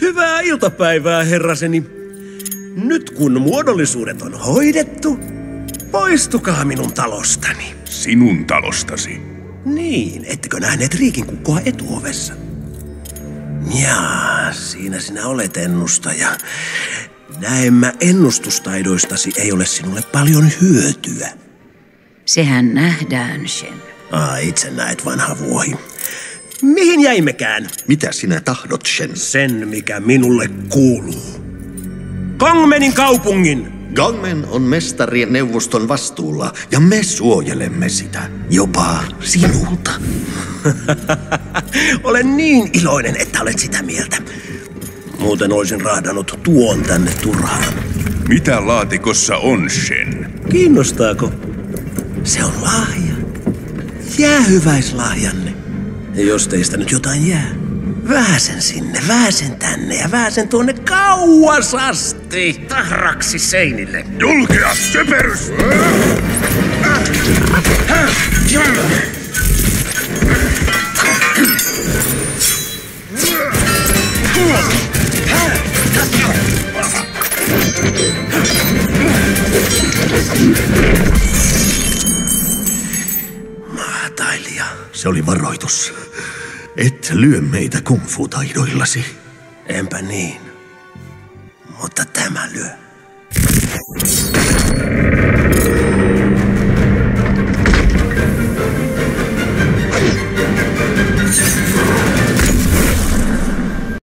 Hyvää iltapäivää, herraseni. Nyt kun muodollisuudet on hoidettu, poistukaa minun talostani. Sinun talostasi. Niin, ettekö nähneet Riikin kukkoa etuovessa? Jaa, siinä sinä olet ennustaja. Näemmä ennustustaidoistasi ei ole sinulle paljon hyötyä. Sehän nähdään, Shen. Ah, itse näet vanha vuohi. Mihin jäimmekään? Mitä sinä tahdot, Shen? Sen, mikä minulle kuuluu. Kongmenin kaupungin! Gangmen on mestarien neuvoston vastuulla ja me suojelemme sitä. Jopa sinulta. Olen niin iloinen, että olet sitä mieltä. Muuten olisin rahdannut tuon tänne turhaan. Mitä laatikossa on, Shen? Kiinnostaako? Se on lahja. Jäähyväislahjanne. Ja jos teistä nyt jotain jää, vähäsen sinne, vähäsen tänne ja vähäsen tuonne kauas asti. Tahraksi seinille. Julkea söperys! Maatailija. Se oli varoitus. Et lyö meitä kungfu-taidoillasi. Enpä niin. Mutta tämä lyö.